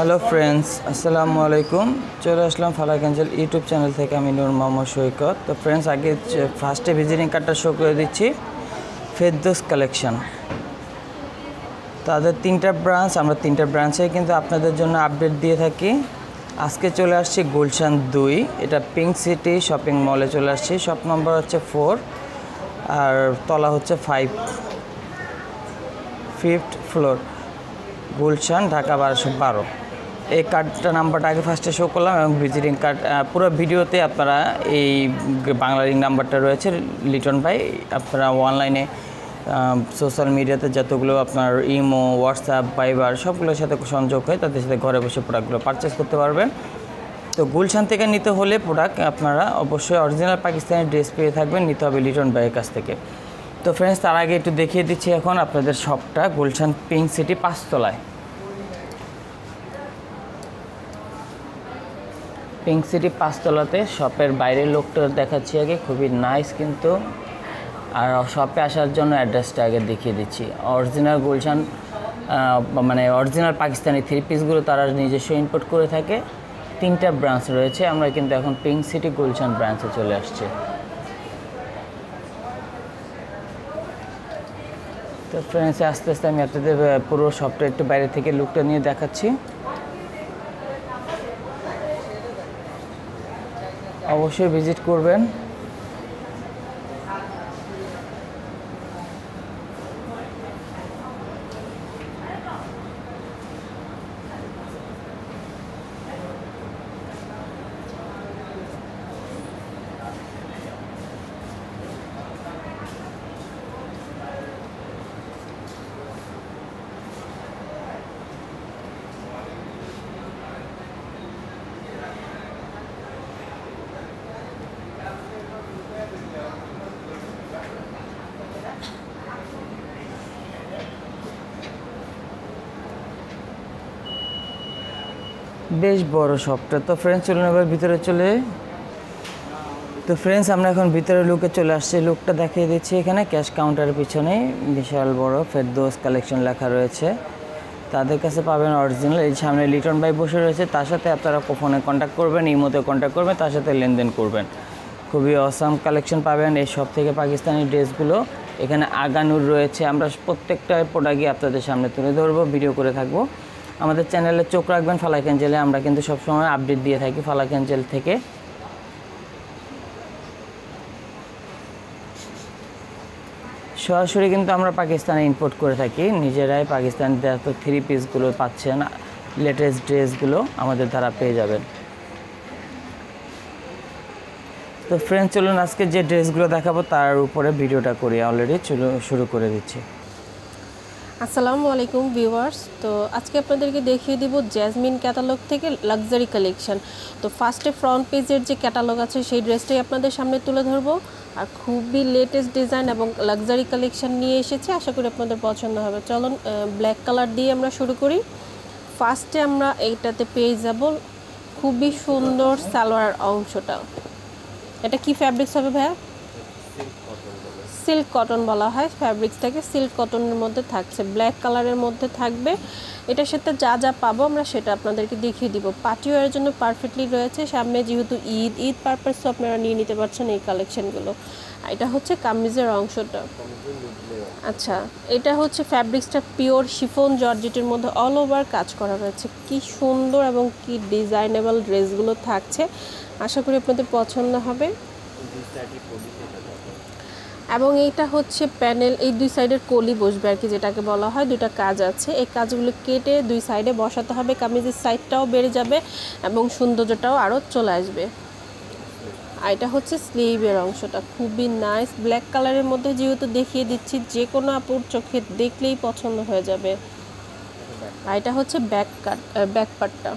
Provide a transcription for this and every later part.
Hello friends আসসালামু আলাইকুম চলে আসলাম ফালাক অ্যাঞ্জেল ইউটিউব চ্যানেল থেকে আমি নূর মোহাম্মদ সৈকত। তো ফ্রেন্ডস আগে ফার্স্টে ভিজিটিং কার্ডটা শো করে দিচ্ছি। ফেরদোস কালেকশন তাদের তিনটা ব্রাঞ্চ আমরা তিনটা ব্রাঞ্চে কিন্তু আপনাদের জন্য আপডেট দিয়ে থাকি। আজকে চলে আসছি গুলশান দুই। এটা পিঙ্ক সিটি শপিং মলে চলে আসছি। শপ নম্বর হচ্ছে ফোর আর তলা হচ্ছে five fifth floor Gulshan, Dhaka বারোশো বারো। এই কার্ডটা নাম্বারটা আগে ফার্স্টে শো করলাম এবং ভিজিটিং কার্ড পুরো ভিডিওতে আপনারা এই বাংলা লিঙ্ক নাম্বারটা রয়েছে, লিটন ভাই, আপনারা অনলাইনে সোশ্যাল মিডিয়াতে যতগুলো আপনার ইমো হোয়াটসঅ্যাপ ভাইবার সবগুলোর সাথে সংযোগ হয়ে, তাদের সাথে ঘরে বসে প্রোডাক্টগুলো পারচেস করতে পারবেন। তো গুলশান থেকে নিতে হলে প্রোডাক্ট আপনারা অবশ্যই অরিজিনাল পাকিস্তানি ড্রেস পেয়ে থাকবেন, নিতে হবে লিটন ভাইয়ের কাছ থেকে। তো ফ্রেন্ডস তার আগে একটু দেখিয়ে দিচ্ছি এখন আপনাদের শপটা গুলশান পিঙ্ক সিটি পাঁচতলায়। পিঙ্ক সিটি পাঁচতলাতে শপের বাইরের লোকটা দেখাচ্ছি আগে, খুবই নাইস কিন্তু। আর শপে আসার জন্য অ্যাড্রেসটা আগে দেখিয়ে দিচ্ছি। অরিজিনাল গুলশান মানে অরিজিনাল পাকিস্তানি থ্রি পিসগুলো তারা নিজস্ব ইম্পোর্ট করে থাকে। তিনটা ব্রাঞ্চ রয়েছে, আমরা কিন্তু এখন পিঙ্ক সিটি গুলশান ব্রাঞ্চে চলে আসছি। তো ফ্রেন্ডস আস্তে আস্তে আমি আপনাদের পুরো শপটা একটু বাইরে থেকে লুকটা নিয়ে দেখাচ্ছি। অবশ্যই ভিজিট করবেন। বেশ বড় শপটা। তো ফ্রেন্ডস চলুন এবার ভিতরে চলে তো ফ্রেন্ডস আমরা এখন ভিতরে লুকে চলে আসছি। লুকটা দেখিয়ে দিচ্ছি এখানে ক্যাশ কাউন্টারের পিছনে। বিশাল বড় ফেরদোস কালেকশন লেখা রয়েছে। তাদের কাছে পাবেন অরিজিনাল এই সামনে লিটন ভাই বসে রয়েছে, তার সাথে আপনারা ফোনে কন্ট্যাক্ট করবেন ইমোতে কন্ট্যাক্ট করবেন, তার সাথে লেনদেন করবেন। খুবই অসাম কালেকশন পাবেন। এই সব থেকে পাকিস্তানি ড্রেসগুলো। এখানে আগানুর রয়েছে। আমরা প্রত্যেকটা প্রোডাক্টই আপনাদের সামনে তুলে ধরবো ভিডিও করে থাকব। আমাদের চ্যানেলে চোখ রাখবেন ফালাক অ্যাঞ্জেলে আমরা কিন্তু সবসময় আপডেট দিয়ে থাকি ফালাক অ্যাঞ্জেল থেকে। সরাসরি কিন্তু আমরা পাকিস্তানে ইম্পোর্ট করে থাকি। নিজেরাই পাকিস্তান এত থ্রি পিসগুলো পাচ্ছেন লেটেস্ট ড্রেসগুলো আমাদের দ্বারা পেয়ে যাবেন। তো ফ্রেন্ড চলুন আজকে যে ড্রেসগুলো দেখাবো তার উপরে ভিডিওটা করি অলরেডি শুরু করে দিচ্ছি। আসসালামু আলাইকুম ভিউয়ার্স। তো আজকে আপনাদেরকে দেখিয়ে দিব জ্যাজমিন ক্যাটালগ থেকে লাক্সারি কালেকশন। তো ফার্স্টে ফ্রন্ট পেজের যে ক্যাটালগ আছে, সেই ড্রেসটাই আপনাদের সামনে তুলে ধরবো। আর খুবই লেটেস্ট ডিজাইন এবং লাক্সারি কালেকশন নিয়ে এসেছে, আশা করি আপনাদের পছন্দ হবে। চলুন ব্ল্যাক কালার দিয়ে আমরা শুরু করি। ফার্স্টে আমরা এইটাতে পেয়ে যাব খুবই সুন্দর সালোয়ার অংশটা। এটা কি ফ্যাব্রিক্স হবে ভাইয়া? সিল্ক কটন বলা হয়, ফ্যাব্রিক্সটাকে সিল্ক কটনের মধ্যে থাকছে। ব্ল্যাক কালারের মধ্যে থাকবে। এটার সাথে যা যা পাবো আমরা সেটা আপনাদেরকে দেখিয়ে দিব। পার্টি ওয়ারের জন্য পারফেক্টলি রয়েছে। সামনে যেহেতু ঈদ ঈদ পারপাসও আপনারা নিয়ে নিতে পারছেন এই কালেকশনগুলো এটা হচ্ছে কামিজের অংশটা। আচ্ছা এটা হচ্ছে ফ্যাব্রিক্সটা পিওর শিফন জর্জেটের মধ্যে অল ওভার কাজ করা রয়েছে। কি সুন্দর এবং কি ডিজাইনেবল ড্রেসগুলো থাকছে। আশা করি আপনাদের পছন্দ হবে। এবং এইটা হচ্ছে প্যানেল, এই দুই সাইডের কলি বসবে আর কি, যেটাকে বলা হয়। দুইটা কাজ আছে। এই কাজগুলো কেটে দুই সাইডে বসাতে হবে। কামিজের সাইডটাও বেড়ে যাবে এবং সৌন্দর্যটাও আরও চলে আসবে। আর এটা হচ্ছে স্লিভের অংশটা। খুবই নাইস। ব্ল্যাক কালারের মধ্যে যেহেতু দেখিয়ে দিচ্ছি যে কোনো আপুর চোখে দেখলেই পছন্দ হয়ে যাবে। আর এটা হচ্ছে ব্যাক কাট ব্যাক পার্টটা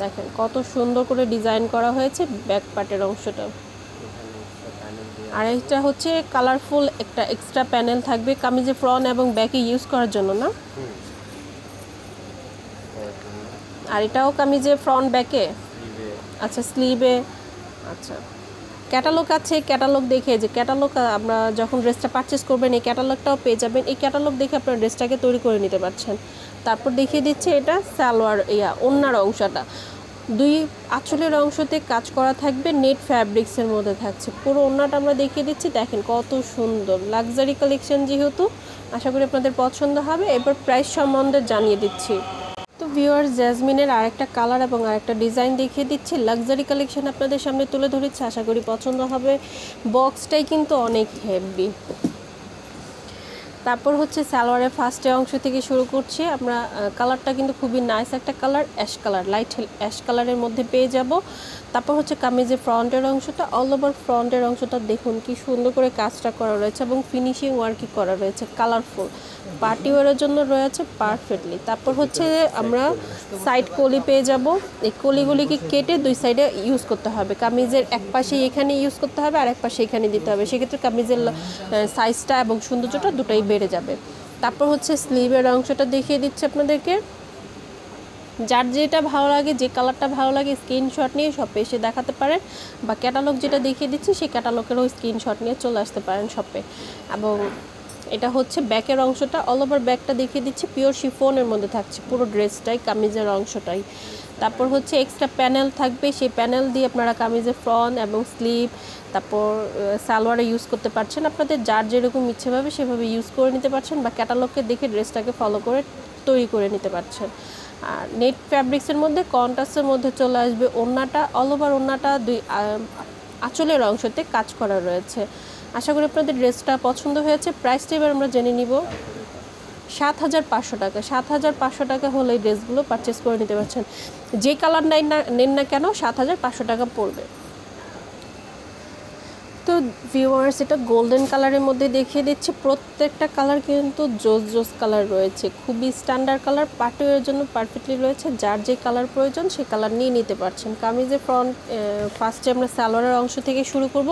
দেখেন কত সুন্দর করে ডিজাইন করা হয়েছে ব্যাক পার্টের অংশটা। আর এটা হচ্ছে কালারফুল একটা এক্সট্রা প্যানেল থাকবে কামিজে ফ্রন্ট এবং ব্যাকে ইউজ করার জন্য না? আর এটাও কামিজে ফ্রন্ট ব্যাকে আচ্ছা স্লিভে আচ্ছা। ক্যাটালগ আছে ক্যাটালগ দেখে যে ক্যাটালগ আমরা যখন ড্রেসটা পারচেস করবেন এই ক্যাটালগটাও পেয়ে যাবেন। এই ক্যাটালগ দেখে আপনার ড্রেসটাকে তৈরি করে নিতে পারছেন। তারপর দেখিয়ে দিচ্ছে এটা সালোয়ার ইয়া অন্যার অংশটা। দুই আঁচলের অংশতে কাজ করা থাকবে, নেট ফ্যাব্রিক্সের মধ্যে থাকছে। পুরো ওড়নাটা আমরা দেখিয়ে দিচ্ছি, দেখেন কত সুন্দর। লাক্সারি কালেকশন যেহেতু, আশা করি আপনাদের পছন্দ হবে। এবার প্রাইস সম্বন্ধে জানিয়ে দিচ্ছি। তো ভিউয়ার জ্যাসমিনের আরেকটা কালার এবং আরেকটা ডিজাইন দেখিয়ে দিচ্ছি। লাক্সারি কালেকশন আপনাদের সামনে তুলে ধরেছি, আশা করি পছন্দ হবে। বক্সটাই কিন্তু অনেক হেভি তারপর হচ্ছে সালোয়ারের ফার্স্টে অংশ থেকে শুরু করছি। আমরা কালারটা কিন্তু খুবই নাইস একটা colour ash colour light ash কালারের মধ্যে পেয়ে যাব। তারপর হচ্ছে কামিজের ফ্রন্টের অংশটা অল ওভার ফ্রন্টের অংশটা দেখুন কি সুন্দর করে কাজটা করা রয়েছে এবং ফিনিশিং ওয়ার্কই করা রয়েছে কালারফুল পার্টি ওয়ারের জন্য রয়েছে পারফেক্টলি তারপর হচ্ছে আমরা সাইড কলি পেয়ে যাব। এই কলিগুলিকে কেটে দুই সাইডে ইউজ করতে হবে। কামিজের এক পাশে এখানে ইউজ করতে হবে আর এক পাশে এখানে দিতে হবে। সেক্ষেত্রে কামিজের সাইজটা এবং সৌন্দর্যটা দুটোই বেড়ে যাবে। তারপর হচ্ছে স্লিভের অংশটা দেখিয়ে দিচ্ছে আপনাদেরকে। যার যেটা ভালো লাগে, যে কালারটা ভালো লাগে স্ক্রিনশট নিয়ে শপে এসে দেখাতে পারেন বা ক্যাটালগ যেটা দেখিয়ে দিচ্ছি, সেই ক্যাটালগেরও স্ক্রিনশট নিয়ে চলে আসতে পারেন শপে। এবং এটা হচ্ছে ব্যাকের অংশটা অল ওভার ব্যাকটা দেখিয়ে দিচ্ছি পিওর শিফনের মধ্যে থাকছে, পুরো ড্রেসটাই, কামিজের অংশটাই। তারপর হচ্ছে এক্সট্রা প্যানেল থাকবে, সেই প্যানেল দিয়ে আপনারা কামিজের ফ্রন্ট এবং স্লিভ তারপর সালোয়ারে ইউজ করতে পারছেন আপনাদের, যার যেরকম ইচ্ছে পাবে সেভাবে ইউজ করে নিতে পারছেন বা ক্যাটালগকে দেখে ড্রেসটাকে ফলো করে তৈরি করে নিতে পারছেন। আর নেট ফ্যাব্রিক্সের মধ্যে কন্ট্রাস্টের মধ্যে চলে আসবে ওড়নাটা অল ওভার ওড়নাটা দুই আঁচলের অংশতে কাজ করা রয়েছে। আশা করি আপনাদের ড্রেসটা পছন্দ হয়েছে। প্রাইসটা এবার আমরা জেনে নিব। সাত হাজার পাঁচশো টাকা। সাত হাজার পাঁচশো টাকা হলে এই ড্রেসগুলো পারচেস করে নিতে পারছেন। যে কালার নেন না নেন না কেন সাত হাজার পাঁচশো টাকা পড়বে। তো ভিউয়ার্স এটা গোল্ডেন কালারের মধ্যে দেখিয়ে দিচ্ছে। প্রত্যেকটা কালার কিন্তু জোস জোস কালার রয়েছে। খুবই স্ট্যান্ডার্ড কালার পার্টিওয়ের জন্য পারফেক্টলি রয়েছে। যার যে কালার প্রয়োজন, সে কালার নিয়ে নিতে পারছেন। কামিজের ফ্রন্ট ফার্স্টে আমরা সালোয়ারের অংশ থেকে শুরু করব।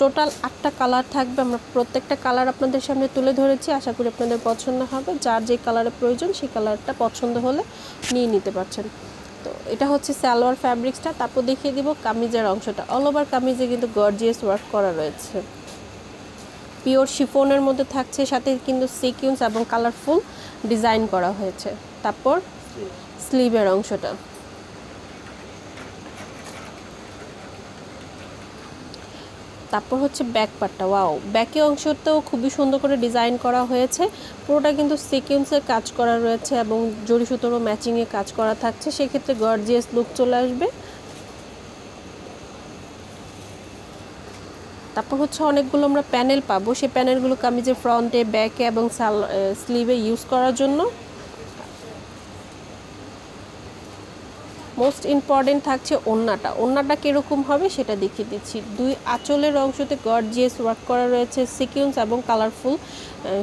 টোটাল আটটা কালার থাকবে। আমরা প্রত্যেকটা কালার আপনাদের সামনে তুলে ধরেছি। আশা করি আপনাদের পছন্দ হবে। যার যে কালারের প্রয়োজন সেই কালারটা পছন্দ হলে নিয়ে নিতে পারছেন। তো এটা হচ্ছে সালোয়ার ফ্যাব্রিক্সটা তারপর দেখিয়ে দিব কামিজের অংশটা। অল ওভার কামিজে কিন্তু গর্জিয়াস ওয়ার্ক করা রয়েছে। পিওর শিফনের মধ্যে থাকছে সাথে কিন্তু সিকিউন্স এবং কালারফুল ডিজাইন করা হয়েছে। তারপর স্লিভের অংশটা। তারপর হচ্ছে ব্যাক পার্টটা ওয়াও ব্যাকে অংশটাও খুবই সুন্দর করে ডিজাইন করা হয়েছে। পুরোটা কিন্তু সিকুয়েন্সের কাজ করা রয়েছে এবং জড়ি সুতোরও ম্যাচিংয়ে কাজ করা থাকছে। সেক্ষেত্রে গর্জিয়াস লুক চলে আসবে। তারপর হচ্ছে অনেকগুলো আমরা প্যানেল পাবো। সেই প্যানেলগুলো কামিজের ফ্রন্টে ব্যাকে এবং স্লিভে ইউজ করার জন্য মোস্ট ইম্পর্টেন্ট থাকছে ওন্নাটা ওন্নাটা কীরকম হবে সেটা দেখিয়ে দিচ্ছি। দুই আঁচলের অংশতে গর্জিয়াস ওয়ার্ক করা রয়েছে সিকিউন্স এবং কালারফুল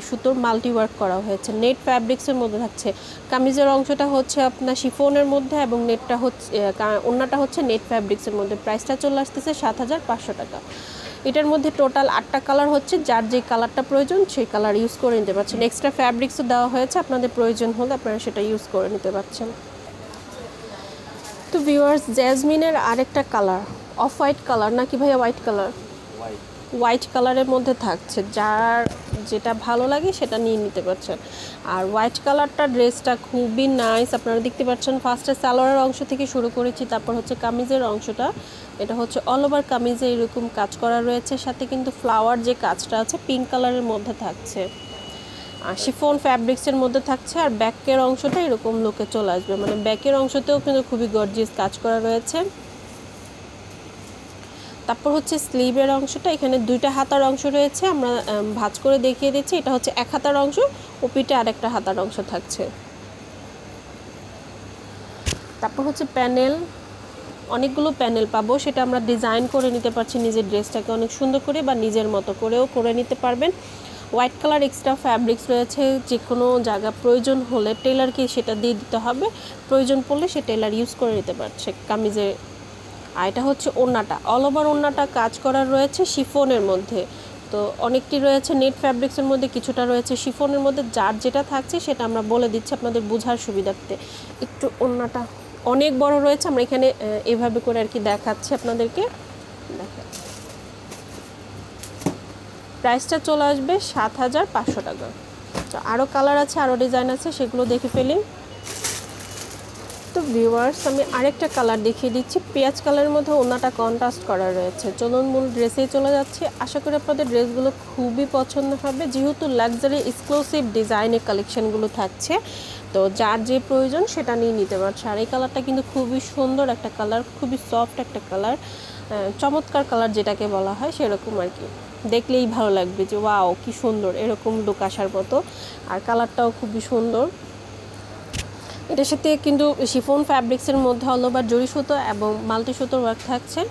সুতোর মাল্টি ওয়ার্ক করা হয়েছে। নেট ফ্যাব্রিক্সের মধ্যে থাকছে। কামিজের অংশটা হচ্ছে আপনার শিফনের মধ্যে এবং নেটটা হচ্ছে ওন্নাটা হচ্ছে নেট ফ্যাব্রিক্সের মধ্যে। প্রাইসটা চলে আসতেছে সাত হাজার পাঁচশো টাকা। এটার মধ্যে টোটাল আটটা কালার হচ্ছে, যার যে কালারটা প্রয়োজন সেই কালার ইউজ করে নিতে পারছেন। এক্সট্রা ফ্যাব্রিক্সও দেওয়া হয়েছে, আপনাদের প্রয়োজন হলে আপনারা সেটা ইউজ করে নিতে পারছেন। তো ভিউয়ার্স জ্যাজমিনের আরেকটা কালার অফ হোয়াইট কালার নাকি ভাইয়া হোয়াইট কালার হোয়াইট কালারের মধ্যে থাকছে, যার যেটা ভালো লাগে সেটা নিয়ে নিতে পারছেন। আর হোয়াইট কালারটা ড্রেসটা খুবই নাইস আপনারা দেখতে পাচ্ছেন ফার্স্টে সালোয়ারের অংশ থেকে শুরু করেছি, তারপর হচ্ছে কামিজের অংশটা। এটা হচ্ছে অল ওভার কামিজে এরকম কাজ করা রয়েছে, সাথে কিন্তু ফ্লাওয়ার যে কাজটা আছে পিঙ্ক কালারের মধ্যে থাকছে। শিফন ফ্যাব্রিক্সের মধ্যে থাকছে আর ব্যাকের অংশটা এরকম লোকে চলে আসবে। মানে ব্যাকের অংশতেও কিন্তু খুবই গর্জিয়াস কাজ করা রয়েছে। তারপর হচ্ছে স্লিভের অংশটা, এখানে দুইটা হাতার অংশ রয়েছে। আমরা ভাজ করে দেখিয়ে দিচ্ছি, এটা হচ্ছে এক হাতার অংশ, ওপিটে আরেকটা হাতার অংশ থাকছে। তারপর হচ্ছে প্যানেল অনেকগুলো প্যানেল পাবো, সেটা আমরা ডিজাইন করে নিতে পারছি, নিজের ড্রেসটাকে অনেক সুন্দর করে বা নিজের মতো করেও করে নিতে পারবেন। হোয়াইট কালার এক্সট্রা ফ্যাব্রিক্স রয়েছে যে কোনো জায়গা প্রয়োজন হলে টেলারকে সেটা দিয়ে দিতে হবে। প্রয়োজন পড়লে সে টেলার ইউজ করে নিতে পারছে। কামিজে আর এটা হচ্ছে ওড়নাটা। অল ওভার ওড়নাটা কাজ করার রয়েছে শিফনের মধ্যে। তো অনেকটি রয়েছে নেট ফ্যাব্রিক্সের মধ্যে, কিছুটা রয়েছে শিফনের মধ্যে। যার যেটা থাকছে সেটা আমরা বলে দিচ্ছি আপনাদের বোঝার সুবিধার্থে। একটু ওড়নাটা অনেক বড় রয়েছে, আমরা এখানে এভাবে করে আর কি দেখাচ্ছি আপনাদেরকে। দেখা প্রাইসটা চলে আসবে সাত হাজার পাঁচশো টাকা। তো আরও কালার আছে আরও ডিজাইন আছে, সেগুলো দেখে ফেলি। তো ভিউয়ার্স আমি আরেকটা কালার দেখিয়ে দিচ্ছি। পেঁয়াজ কালারের মধ্যে ওনাটা কন্ট্রাস্ট করা রয়েছে। চলুন মূল ড্রেসেই চলে যাচ্ছে। আশা করি আপনাদের ড্রেসগুলো খুবই পছন্দ হবে। যেহেতু লাক্সারি এক্সক্লুসিভ ডিজাইনের কালেকশনগুলো থাকছে, তো যার যে প্রয়োজন সেটা নিয়ে নিতে পারছে। আর এই কালারটা কিন্তু খুবই সুন্দর একটা কালার খুবই সফট একটা কালার চমৎকার কালার যেটাকে বলা হয় সেরকম আর কি। দেখলেই ভালো লাগবে যে, ওয়াও, কি সুন্দর। এরকম লুক আসার মতো। আর কালারটাও খুবই সুন্দর। এটার সাথে কিন্তু শিফন ফ্যাব্রিক্সের মধ্যে হলো বা জরি সুতো এবং মাল্টি সুতোর ওয়ার্ক থাকছে।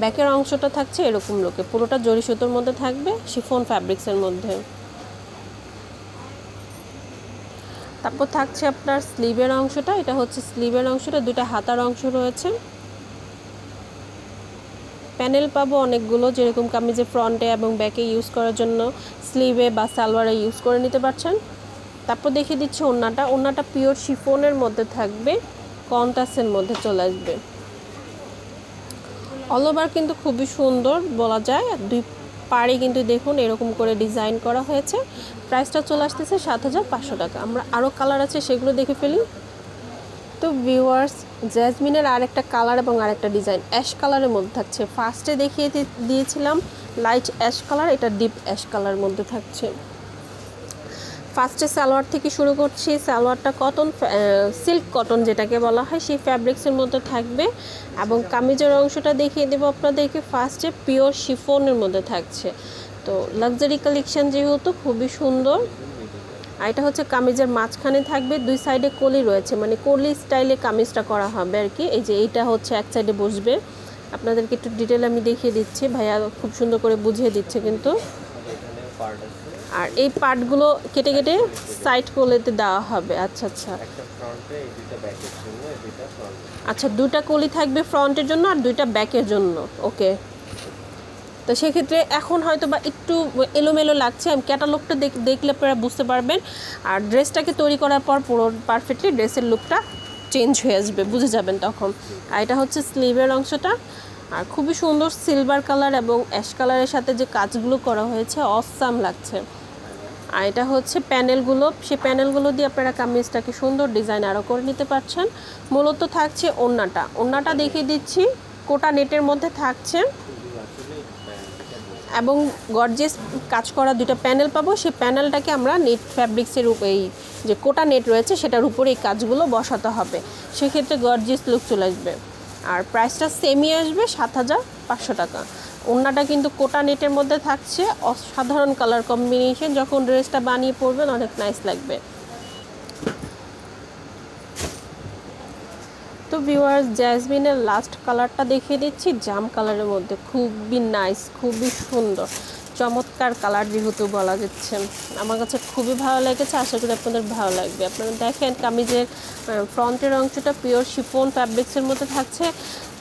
ব্যাকের অংশটা থাকছে এরকম লোকে পুরোটা জরি সুতোর মধ্যে থাকবে শিফন ফ্যাব্রিক্সের মধ্যে। তারপর থাকছে আপনার স্লিভের অংশটা। এটা হচ্ছে স্লিভের অংশটা দুটা হাতার অংশ রয়েছে। প্যানেল পাবো অনেকগুলো, যেরকম কামিজে ফ্রন্টে এবং ব্যাকে ইউজ করার জন্য স্লিভে বা সালোয়ারে ইউজ করে নিতে পারছেন। তারপর দেখিয়ে দিচ্ছি ওন্নাটা। ওন্নাটা পিওর শিফনের মধ্যে থাকবে কন্টাসের মধ্যে চলে আসবে। অল ওভার কিন্তু খুবই সুন্দর বলা যায়। দুই পাড়ে কিন্তু দেখুন এরকম করে ডিজাইন করা হয়েছে। প্রাইসটা চলে আসতেছে সাত হাজার পাঁচশো টাকা। আমরা আরও কালার আছে সেগুলো দেখে ফেলি। তো ভিউয়ার্স জ্যাজমিনের আরেকটা কালার এবং আরেকটা ডিজাইন অ্যাশ কালারের মধ্যে থাকছে। ফার্স্টে দেখিয়ে দিয়েছিলাম লাইট অ্যাশ কালার, এটা ডিপ অ্যাশ কালার মধ্যে থাকছে। ফার্স্টে সালোয়ার থেকে শুরু করছি। সালোয়ারটা কটন সিল্ক কটন যেটাকে বলা হয়, সেই ফ্যাব্রিক্সের মধ্যে থাকবে এবং কামিজের অংশটা দেখিয়ে দেবো আপনাদেরকে। ফার্স্টে পিওর শিফনের মধ্যে থাকছে। তো লাক্সারি কালেকশান যেহেতু খুবই সুন্দর আর এটা হচ্ছে কামিজের মাঝখানে থাকবে দুই সাইডে কলি রয়েছে মানে কলি স্টাইলে কামিজটা করা হবে আর কি। এই যে এইটা হচ্ছে এক সাইডে বসবে। আপনাদেরকে একটু ডিটেল আমি দেখিয়ে দিচ্ছি ভাইয়া খুব সুন্দর করে বুঝিয়ে দিচ্ছে কিন্তু। আর এই পার্টগুলো কেটে কেটে সাইড কোলেতে দেওয়া হবে। আচ্ছা আচ্ছা। আচ্ছা দুটা কলি থাকবে ফ্রন্টের জন্য আর দুইটা ব্যাকের জন্য। ওকে। তো সেক্ষেত্রে এখন হয়তো বা একটু এলোমেলো লাগছে। আমি ক্যাটালগটা দেখলে আপনারা বুঝতে পারবেন। আর ড্রেসটাকে তৈরি করার পর পুরো পারফেক্টলি ড্রেসের লুকটা চেঞ্জ হয়ে আসবে, বুঝে যাবেন তখন। আর এটা হচ্ছে স্লিভের অংশটা। আর খুবই সুন্দর সিলভার কালার এবং অ্যাশ কালারের সাথে যে কাজগুলো করা হয়েছে অসাম লাগছে। আর এটা হচ্ছে প্যানেলগুলো। সেই প্যানেলগুলো দিয়ে আপনারা কামিজটাকে সুন্দর ডিজাইন আরও করে নিতে পারছেন। মূলত থাকছে ওন্নাটা ওন্নাটা দেখিয়ে দিচ্ছি। কোটা নেটের মধ্যে থাকছে। এবং গর্জেস কাজ করা দুটো প্যানেল পাবো। সেই প্যানেলটাকে আমরা নেট ফ্যাব্রিক্সের এই যে কোটা নেট রয়েছে, সেটার উপরে এই কাজগুলো বসাতে হবে। সেক্ষেত্রে গর্জিয়াস লুক চলে আসবে। আর প্রাইসটা সেমই আসবে সাত হাজার পাঁচশো টাকা। ওড়নাটা কিন্তু কোটা নেটের মধ্যে থাকছে। অসাধারণ কালার কম্বিনেশন যখন ড্রেসটা বানিয়ে পরবেন অনেক নাইস লাগবে। ভিউয়ার্স জ্যাসমিনের লাস্ট কালারটা দেখিয়ে দিচ্ছি। জাম কালারের মধ্যে খুবই নাইস খুবই সুন্দর, চমৎকার কালার যেহেতু বলা যাচ্ছে। আমার কাছে খুবই ভালো লেগেছে, আশা করি আপনাদের ভালো লাগবে। আপনারা দেখেন কামিজের ফ্রন্টের অংশটা পিওর শিফন ফ্যাব্রিক্সের মধ্যে থাকছে।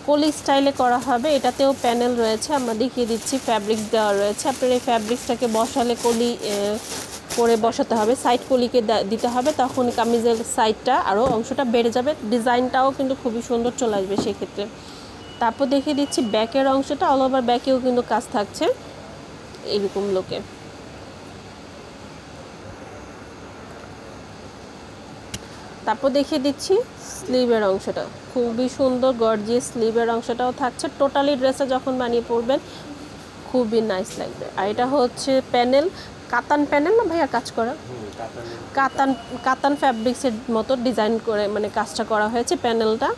কলি স্টাইলে করা হবে। এটাতেও প্যানেল রয়েছে। আমরা দেখিয়ে দিচ্ছি ফ্যাব্রিক দেওয়া রয়েছে। আপনার এই ফ্যাব্রিক্সটাকে বসালে কলি করে বসাতে হবে। সাইড কলিকে দিতে হবে, তখন কামিজের সাইডটা আরও অংশটা বেড়ে যাবে। ডিজাইনটাও কিন্তু খুবই সুন্দর চলে আসবে সেক্ষেত্রে। তারপর দেখিয়ে দিচ্ছি ব্যাকের অংশটা অল ওভার ব্যাকেও কিন্তু কাজ থাকছে এইরকম লোকে। তারপর দেখিয়ে দিচ্ছি স্লিভের অংশটা। খুবই সুন্দর গর্জিয়াস স্লিভের অংশটাও থাকছে। টোটালি ড্রেসে যখন বানিয়ে পরবেন, খুবই নাইস লাগবে। আর এটা হচ্ছে প্যানেল কাতান প্যানেল না ভাইয়া কাজ করা? কাতান কাতান ফ্যাব্রিক্সের মতো ডিজাইন করে মানে কাজটা করা হয়েছে প্যানেলটা।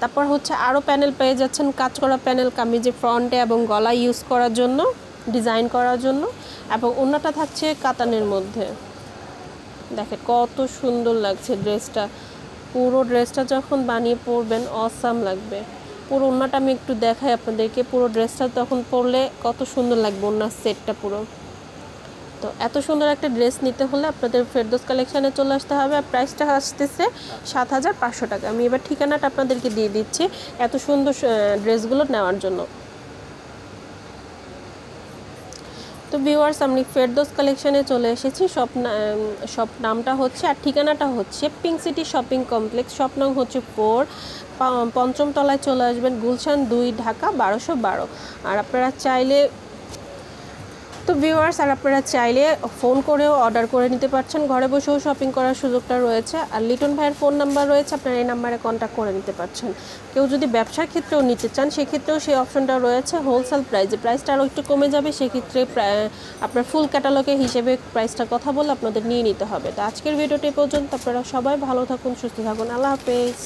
তারপর হচ্ছে আরও প্যানেল পেয়ে যাচ্ছেন কাজ করা প্যানেল কামিজে ফ্রন্টে এবং গলায় ইউজ করার জন্য ডিজাইন করার জন্য। এবং অন্যটা থাকছে কাতানের মধ্যে। দেখে কত সুন্দর লাগছে ড্রেসটা। পুরো ড্রেসটা যখন বানিয়ে পরবেন অসাম লাগবে। পুরো ওড়নাটা আমি একটু দেখাই আপনাদেরকে। পুরো ড্রেসটা তখন পরলে কত সুন্দর লাগবে ওড়নার সেটটা পুরো। তো এত সুন্দর একটা ড্রেস নিতে হলে আপনাদের ফেরদোস কালেকশানে চলে আসতে হবে আর প্রাইসটা আসতেছে সাত হাজার পাঁচশো টাকা। আমি এবার ঠিকানাটা আপনাদেরকে দিয়ে দিচ্ছি এত সুন্দর ড্রেসগুলো নেওয়ার জন্য। তো ভিউয়ার্স আমি ফেরদোস কালেকশানে চলে এসেছি। শপ শপ নামটা হচ্ছে আর ঠিকানাটা হচ্ছে Pink City shopping complex shop নং হচ্ছে ফোর পঞ্চম তলায় চলে আসবেন গুলশান দুই, ঢাকা বারোশো বারো। আর আপনারা চাইলে তো ভিউয়ার্স আর আপনারা চাইলে ফোন করেও অর্ডার করে নিতে পারছেন। ঘরে বসেও শপিং করার সুযোগটা রয়েছে। আর লিটন ভাইয়ের ফোন নাম্বার রয়েছে, আপনারা এই নাম্বারে কন্ট্যাক্ট করে নিতে পারছেন। কেউ যদি ব্যবসার ক্ষেত্রেও নিতে চান, সেক্ষেত্রেও সেই অপশনটা রয়েছে হোলসেল প্রাইসে প্রাইসটা আরও একটু কমে যাবে, সেক্ষেত্রে আপনার ফুল ক্যাটালগে হিসেবে প্রাইসটা কথা বলে আপনাদের নিয়ে নিতে হবে। তো আজকের ভিডিওটি পর্যন্ত আপনারা সবাই ভালো থাকুন, সুস্থ থাকুন। আল্লাহ হাফেজ।